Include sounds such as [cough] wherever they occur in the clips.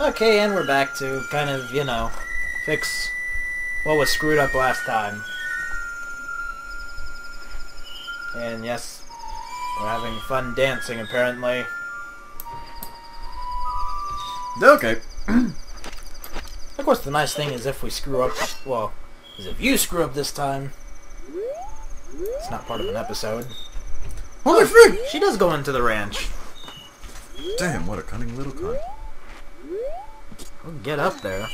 Okay, and we're back to kind of, you know, fix what was screwed up last time. And yes, we're having fun dancing apparently. Okay. Of course, the nice thing is if we screw up, well, is if you screw up this time, it's not part of an episode. Holy frick! She does go into the ranch. Damn, what a cunning little cunt. Get up there.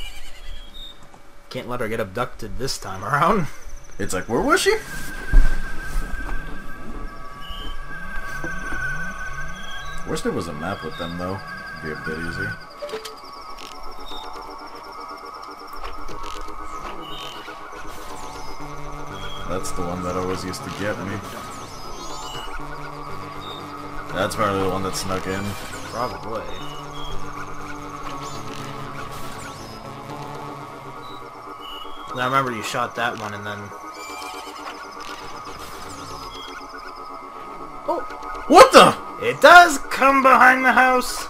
Can't let her get abducted this time around. [laughs] It's like, where was she? Wish there was a map with them though. It'd Be a bit easier. That's the one that always used to get me. That's probably the one that snuck in. Probably. Now remember you shot that one and then... Oh! What the? It does come behind the house!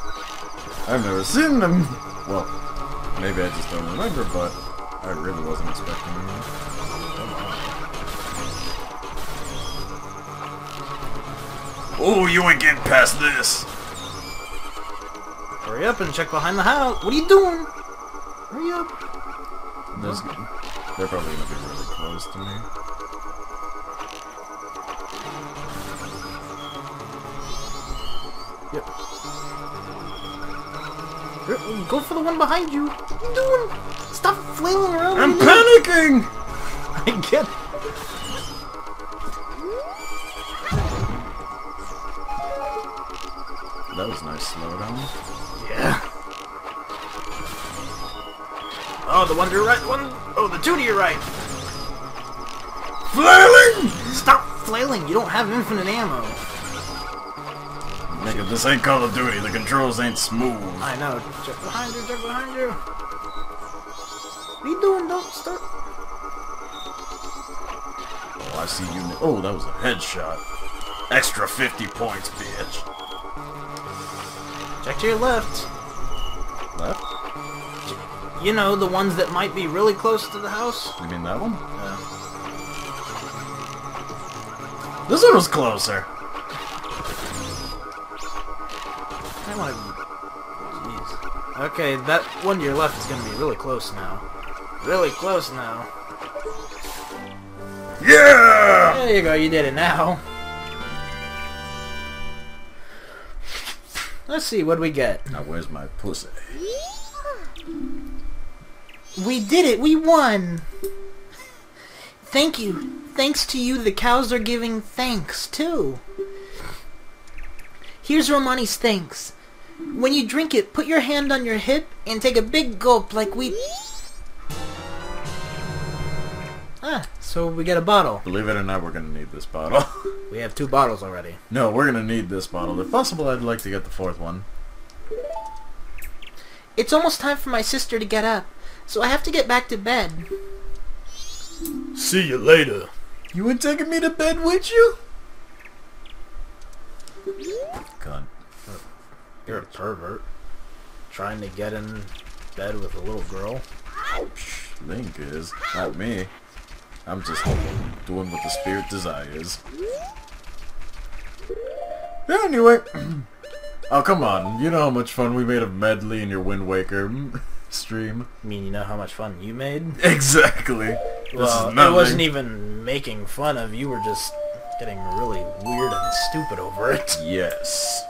I've never seen them. Well, maybe I just don't remember, but I really wasn't expecting them. Oh, you ain't getting past this. Hurry up and check behind the house! What are you doing? Hurry up! There's, they're probably gonna be really close to me. Yep. Go for the one behind you! What are you doing? Stop flailing around! I'm What are you doing? panicking. [laughs] I get it. That was nice slowdown. Yeah. Oh, the one to your right, the one... Oh, the two to your right! Flailing. Stop flailing! You don't have infinite ammo! Nigga, this ain't Call of Duty. The controls ain't smooth. I know. Check behind you, check behind you! What are you doing? Don't start... Oh, I see you. Oh, that was a headshot. Extra 50 points, bitch. Check to your left. Left? You know, the ones that might be really close to the house? You mean that one? Yeah. This one was closer. I want to... Jeez. Okay, that one to your left is going to be really close now. Really close now. Yeah! There you go, you did it now. Let's see, what do we get? Now where's my pussy? We did it! We won! Thank you. Thanks to you, the cows are giving thanks, too. Here's Romani's thanks. When you drink it, put your hand on your hip and take a big gulp like we... Ah, so we get a bottle. Believe it or not, we're gonna need this bottle. [laughs] We have two bottles already. no, we're gonna need this bottle. If possible, I'd like to get the fourth one. It's almost time for my sister to get up, so I have to get back to bed. See you later. You ain't taking me to bed with you? Cunt. You're a pervert. Trying to get in bed with a little girl. Ouch. Link is. Not me. I'm just doing what the spirit desires. Anyway. [clears throat] oh, come on. You know how much fun we made of Medli in your Wind Waker [laughs] stream? I mean, you know how much fun you made? [laughs] Exactly. Well, it wasn't even making fun of. You were just getting really weird and stupid over it. [laughs] Yes.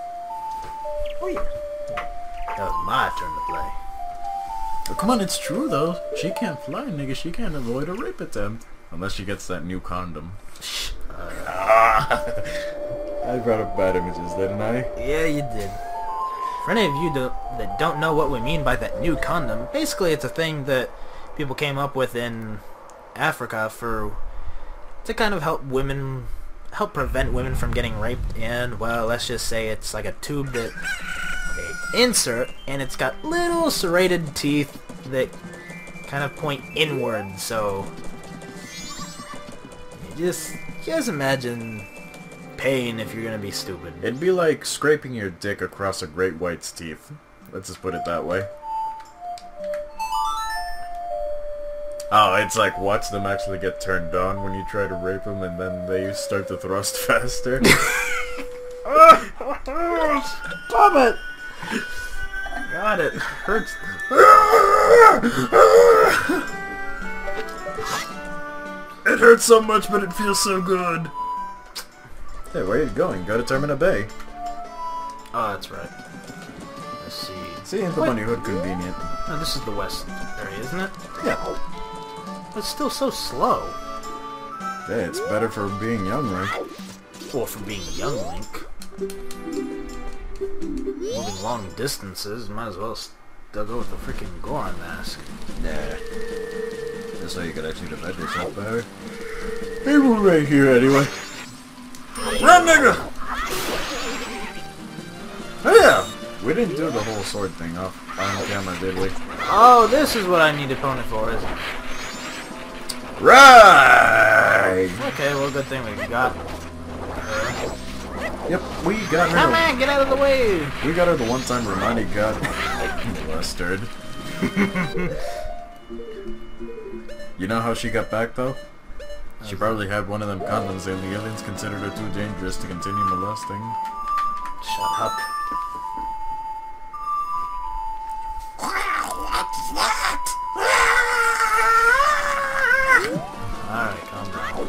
Oh yeah. That was my turn to play. But come on, it's true though. She can't fly, nigga. She can't avoid a rape attempt. Unless she gets that new condom. [laughs] I brought up bad images, didn't I? Yeah, you did. For any of you that don't know what we mean by that new condom, basically it's a thing that people came up with in Africa for to kind of help women help prevent women from getting raped and well let's just say it's like a tube that they insert and it's got little serrated teeth that kind of point inward so just just imagine pain if you're gonna be stupid. It'd be like scraping your dick across a great white's teeth. Let's just put it that way. Oh, it's like watch them actually get turned on when you try to rape them and then they start to thrust [laughs] faster. Stop it! Got it hurts. it hurts so much, but it feels so good. Hey, where are you going? Go to Termina Bay. Oh, that's right. Let's see. See, the What? Bunny Hood convenient? No, this is the west area, isn't it? Yeah. But it's still so slow. Hey, it's better for being young, Link. Well, for being young Link. Moving long distances, might as well go with the freaking Goron mask. Nah. That's how you could actually defend yourself better. Hey, we're right here anyway. Run, nigga! Oh yeah! We didn't do the whole sword thing off on camera, did we? Oh, this is what I need Epona for, isn't it? Right! Okay, well, good thing we got. Yep, we got her. Come on, get out of the way! We got her the one time Romani got [laughs] molested. [laughs] you know how she got back though? She probably had one of them condoms and the aliens considered her too dangerous to continue molesting. Shut up. Alright, calm down.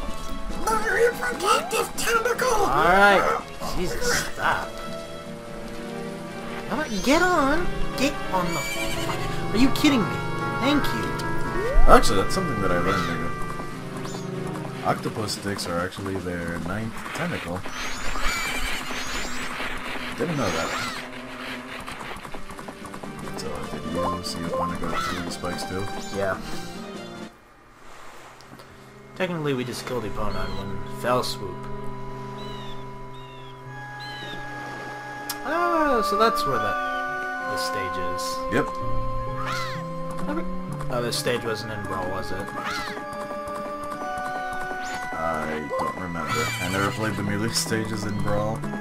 My protective tentacle! Alright. Jesus, stop. Come on, get on. Get on the... Are you kidding me? Thank you. Actually, that's something that I learned, nigga. Octopus sticks are actually their ninth tentacle. Didn't know that. So, did you see your Epona go through the spikes too? Yeah. Technically, we just killed Epona in one fell swoop. Ah, so that's where that the stage is. Yep. Oh, this stage wasn't in Brawl, was it? I don't remember. I never played the melee stages in Brawl. Um,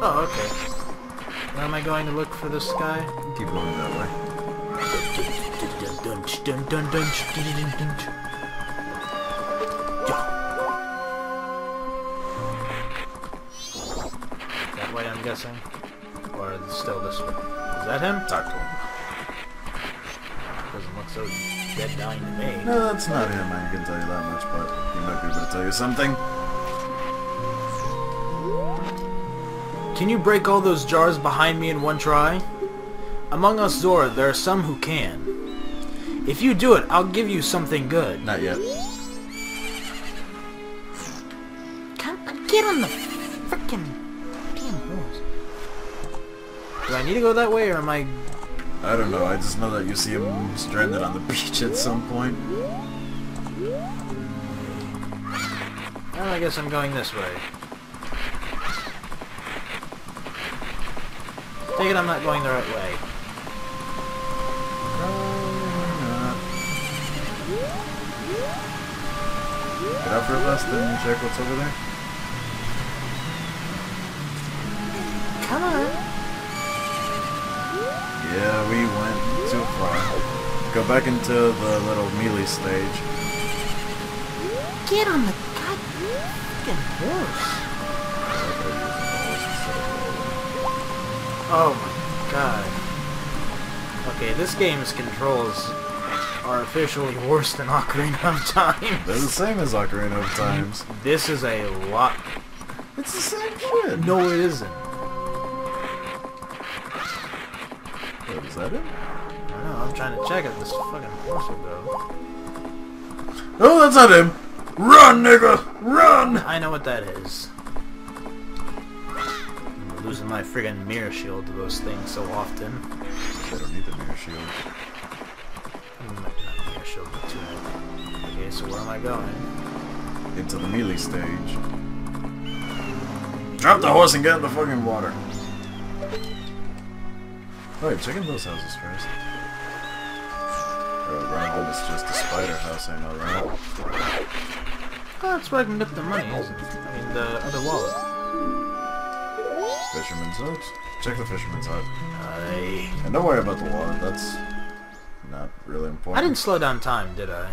oh, okay. Where am I going to look for this guy? Keep going that way. That way, I'm guessing? Or still this way? Is that him? Talk to him. Doesn't look so dead dying to me. No, that's not him, I can tell you that much, but he might be able to tell you something. Can you break all those jars behind me in one try? Among us Zora, there are some who can. If you do it, I'll give you something good. Not yet. Come get on the frickin' damn horse. Do I need to go that way, or am I... I don't know, I just know that you see him stranded on the [laughs] beach at some point. Well, I guess I'm going this way. Take it I'm not going the right way. Get out for a last and check what's over there. Come on. Yeah, we went too far. Go back into the little melee stage. Get on the goddamn horse. Oh my god. Okay, this game's controls are officially worse than Ocarina of Time. They're the same as Ocarina of Times. This is a lot... It's the same shit. No, it isn't. Is that it? I don't know, I'm trying to check if this fucking horse will go. Oh, that's not him! Run, nigga! Run! I know what that is. I'm losing my friggin' mirror shield to those things so often. I don't need the mirror shield. Mm, Not mirror shield, but. Okay, so where am I going? Into the melee stage. Drop the horse and get in the fucking water. Wait, check in those houses first. Oh, Randall is just a spider house, I know that. Oh, that's where I can get the money, isn't it? I mean, the other wallet. Fisherman's hut? Check the fisherman's hut. I... And don't worry about the wallet, that's not really important. I didn't slow down time, did I?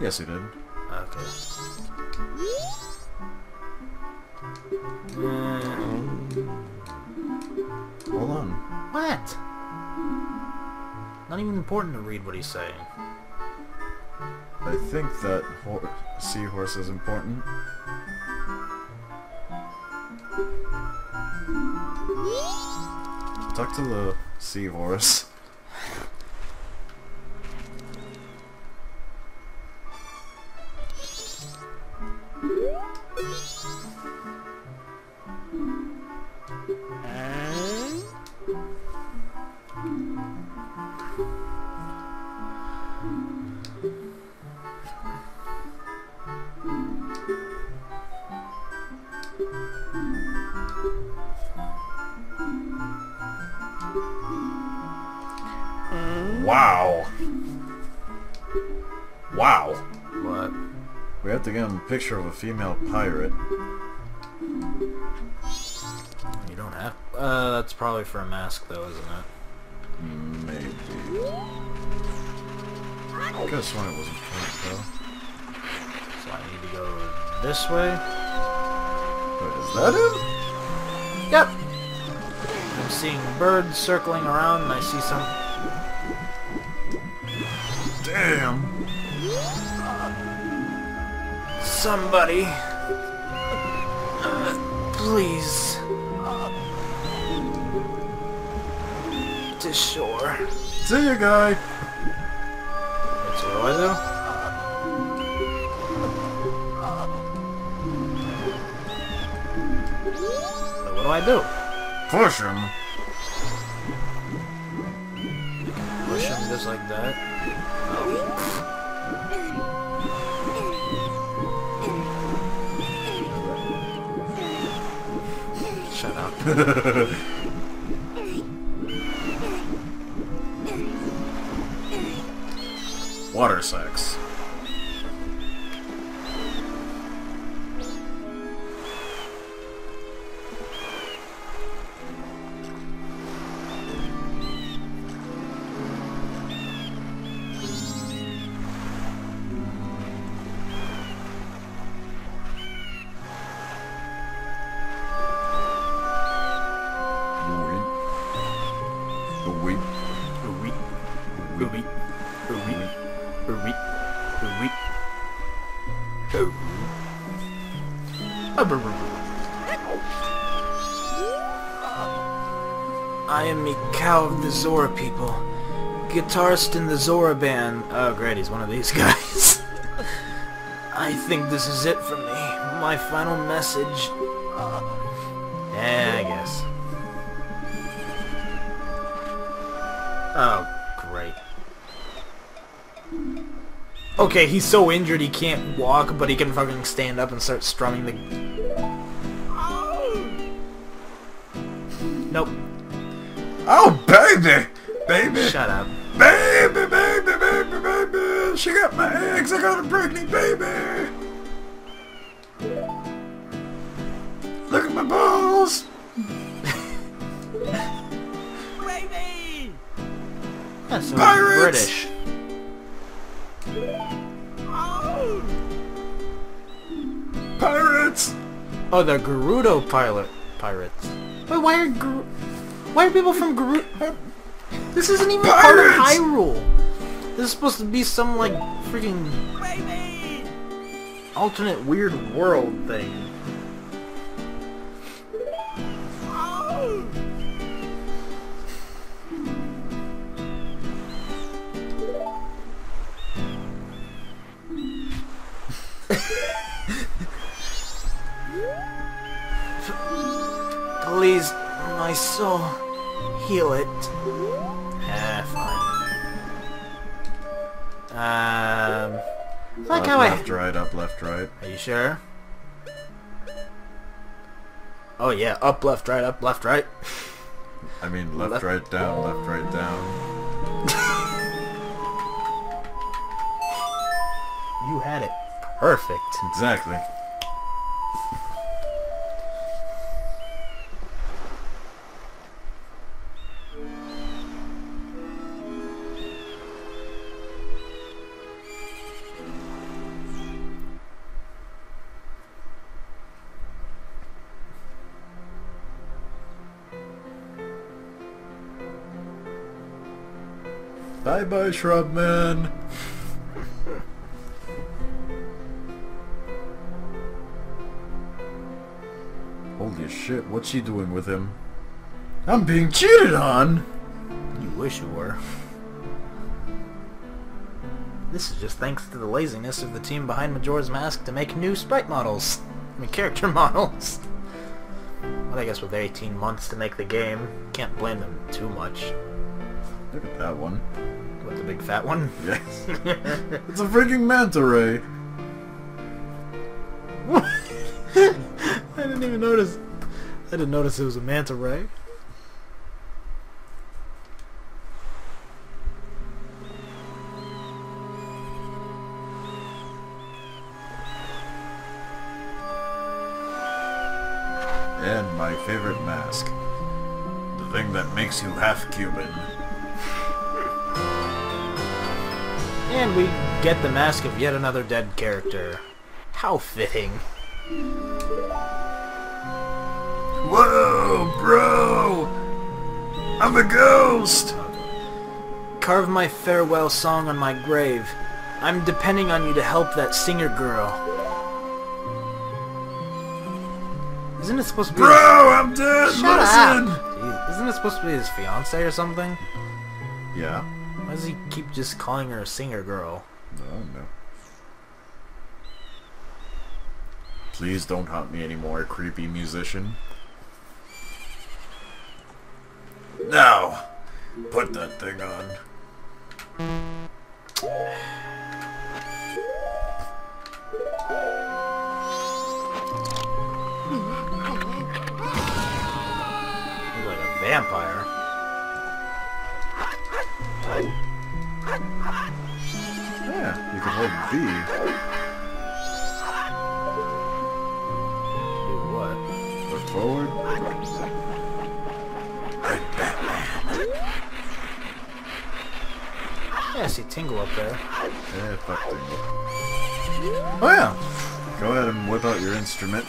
Yes, you did. Okay. Mm, what? Not even important to read what he's saying. I think that hor- seahorse is important. Talk to the seahorse. Wow. What? We have to get him a picture of a female pirate. You don't have. Uh, that's probably for a mask, though, isn't it? Maybe. I could have it was important though. So I need to go this way. Wait, is that it? Yep. I'm seeing birds circling around, and I see some. Damn. Somebody. Uh, please. To shore. See you, guy. Wait, so what do I do? So what do I do? Push him. Push him just like that? Oh. [laughs] Water sex. Of the Zora people. Guitarist in the Zora band. Oh great, he's one of these [laughs] guys. I think this is it for me. My final message. Yeah, I guess. Oh, great. Okay, he's so injured he can't walk, but he can fucking stand up and start strumming the... Nope. Oh, baby! Baby! Shut up. Baby, baby, baby, baby! She got my eggs! I got a pregnant baby! Look at my balls! [laughs] So he's Pirates! British. Pirates! Oh, they're Gerudo pilot pirates. Wait, why are Geru- Why are people from Gerudo? Uh, this isn't even part of Pirates! Hyrule. This is supposed to be some like freaking alternate weird world thing. Please, soul, heal it. Ah, fine. Um, like up, how I. left, right, up, left, right. Are you sure? Oh yeah, up, left, right, up, left, right. I mean, left, Left- right, down, left, right, down. You had it perfect. Exactly. Bye bye, Shrub Man. Holy shit, what's she doing with him? I'm being cheated on! You wish you were. This is just thanks to the laziness of the team behind Majora's Mask to make new sprite models. I mean, character [laughs] models. Well, I guess with 18 months to make the game, can't blame them too much. Look at that one. What, the big fat one? Yes. [laughs] it's a freaking manta ray. I didn't even notice. I didn't notice it was a manta ray. And my favorite mask. The thing that makes you half Cuban. And we get the mask of yet another dead character. How fitting. Whoa, bro! I'm a ghost! Carve my farewell song on my grave. I'm depending on you to help that singer girl. Isn't it supposed to be? Bro, I'm dead! Shut Listen! up! Jeez, isn't it supposed to be his fiance or something? Yeah? Why does he keep just calling her a singer girl? No, no. Please don't haunt me anymore, creepy musician. Now, put that thing on. Like a vampire. You can hold B. Do what? Look forward. Yeah, I see Tingle up there. Yeah, fuck thing. Oh yeah. Go ahead and whip out your instrument.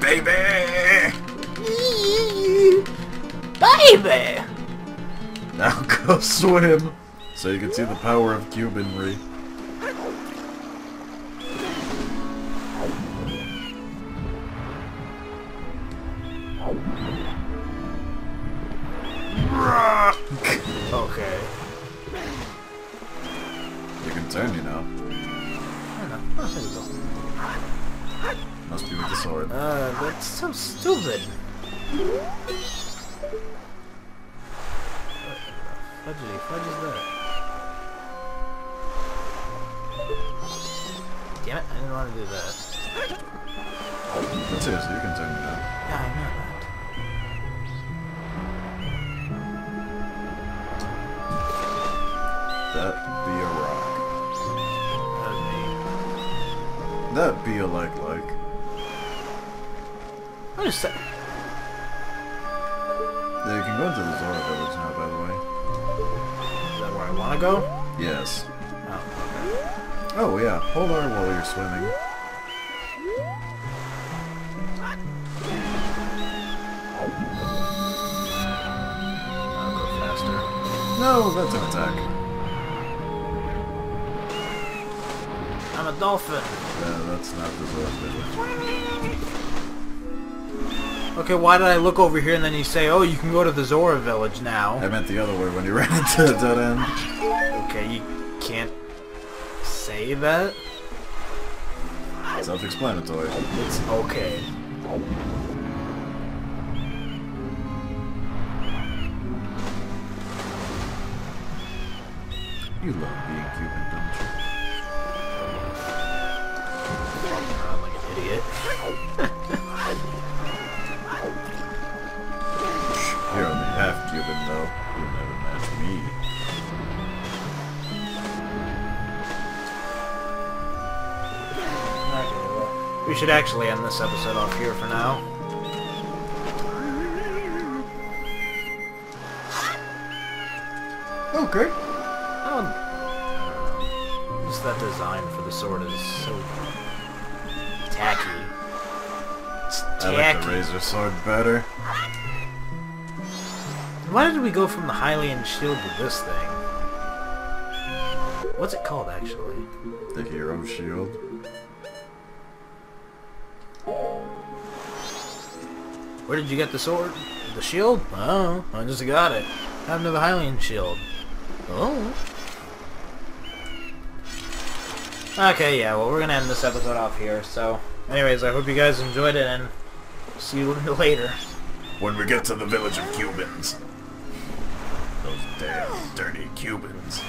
Baby! Baby! Now [laughs] go swim! So you can see the power of Cubanry. Okay. You can turn, you know. I know. Oh, there we go. Must be with the sword. Uh, that's so stupid. Fudgy, fudge is that? Damn it, I didn't want to do that. But seriously, you can turn, you know. Yeah, I know that. That be a rock. That. That be a like like. I'm just saying. Yeah, you can go into the Zora village now, by the way. Is that where I want to go? Yes. Oh, Oh yeah, hold on while you're swimming. I'll go faster. No, that's an attack. I'm a dolphin. Yeah, that's not the village. Okay, why did I look over here and then you say, oh, you can go to the Zora village now? I meant the other way when you [laughs] ran into the dead end. Okay, you can't say that? Self-explanatory. It's okay. You love being human, don't you? Walking around like an idiot. [laughs] You're only half Cuban, though. You'll never match me. Okay, well, we should actually end this episode off here for now. Okay. Um, I don't, I don't know. Just that design for the sword is so I like the razor sword better. Why did we go from the Hylian shield to this thing? What's it called, actually? The hero shield. Where did you get the sword? The shield? Oh, I just got it. Happened to the Hylian shield. Oh. Okay, yeah, well, we're gonna end this episode off here, so... Anyways, I hope you guys enjoyed it, and see you [laughs] later. When we get to the village of Cubans. Those damn dirty Cubans.